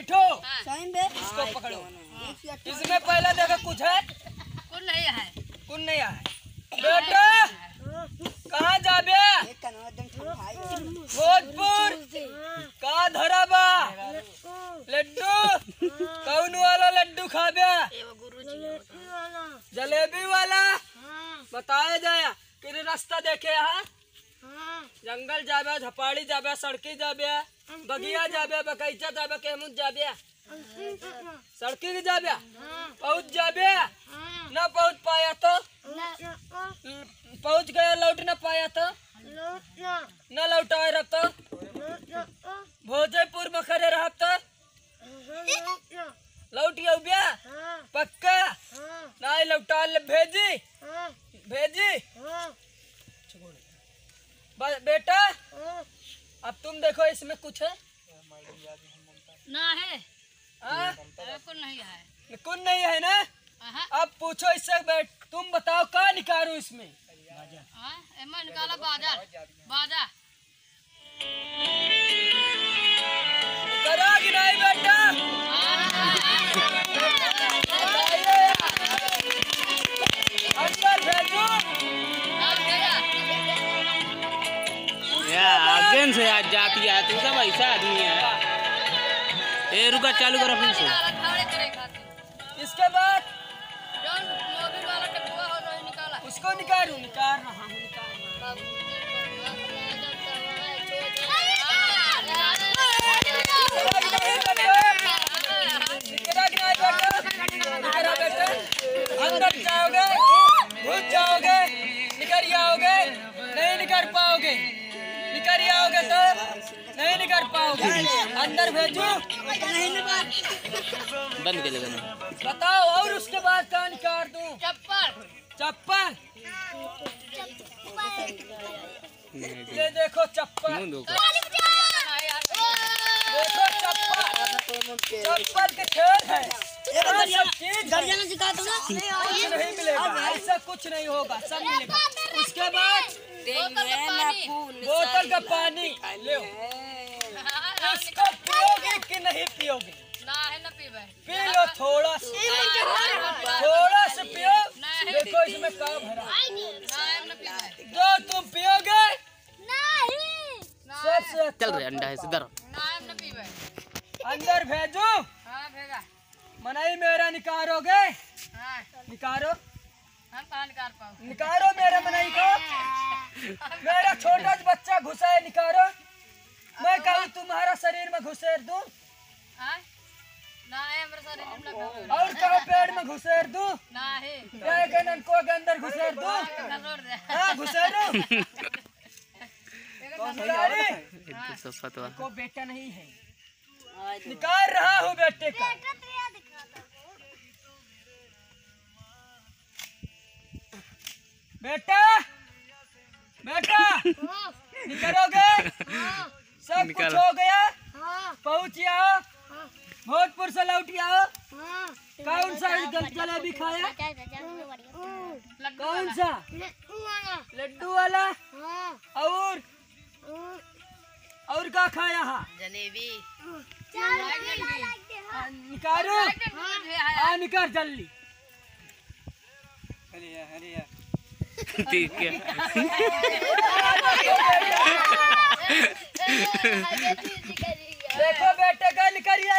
इसको पकड़ो। इसमें पहले देखो कुछ है। कुछ नहीं है। कुछ नहीं है। बेटा कहाँ जाबे? भोजपुर। कहाँ धरा बा लड्डू। कौन वाला लड्डू खाबे? जलेबी वाला। बताया जाया कि रास्ता देखे यहाँ? जंगल जाबे झपाड़ी जाबे सड़की जाबे बगिया जाबे बगीचा जाबे केमुन जाबे। सड़की के जाबे? पहुँच जाबे? न पहुँच पाया तो? पहुँच गया लौट न पाया तो? न लौटाए रह तो? भोजपुर में खड़े रह तो? लौट गया पक्का? नहीं लौटा ले भेजी? बेटा? अब तुम देखो इसमें कुछ है? ना है। हाँ? कुछ नहीं है। कुछ नहीं है ना? अब पूछो इससे बैठ तुम बताओ कहा निकालू इसमें? हाँ, निकाला बाजा बाजा या से आज जाती है तू सब ऐसा आदमी है। ए रुका चालू करो फिर से इसके बाद? जौन मोबिल वाला टपुआ हो रही निकाला। उसको निकालू? निकाल रहा हूँ हूँ। बेटा अंदर जाओगे घुस जाओगे निकल आओगे नहीं निकल पाओगे। निकल आओगे तो नहीं निकल पाओगे। अंदर भेजू। बंद कर लेगा बताओ और उसके बाद क्या निकाल दूँ? चप्पल। चप्पल? ये देखो चप्पल। देखो चप्पल। चप्पल के खेल है। चीज़ है। कुछ नहीं मिलेगा। ऐसा कुछ नहीं होगा सब मिलेगा। उसके बाद बोतल का पानी। ले इसको पियोगे कि नहीं पियोगे? ना है ना पीबे पी लो थोड़ा सा। थोड़ा सा पियो। देखो इसमें क्या भरा। ना। ना पीबे जो तुम पियोगे सबसे अच्छा चल रहे अंडा है इधर। ना ना पीबे अंदर भेजो? हाँ मनाई मेरा निकारोगे? हाँ। निकारो। हम कहाँ निकाल पाओ। मेरे मनाई को। मेरा छोटा बच्चा घुसा है निकारो मैं कहूँ तुम्हारा शरीर में घुसेर दूँ? हाँ? ना है हमारे शरीर में लगा और कहो पेड़ में घुसेर दूँ? ना है। क्या के अंदर घुसेर दूँ? हाँ घुसेरो निकाली तो को बेटा नहीं है। निकाल रहा हूँ बेटे का। बेटा बेटा निकलोगे? सब कुछ हो गया? पहुँच आओ भोजपुर से लौट आओ। कौन सा जल- जलेबी खाया कौन सा? लड्डू वाला। और? और? क्या खाया हा? जलेबी। निकालो। हाँ, निकालो देखो बेटे गल करिया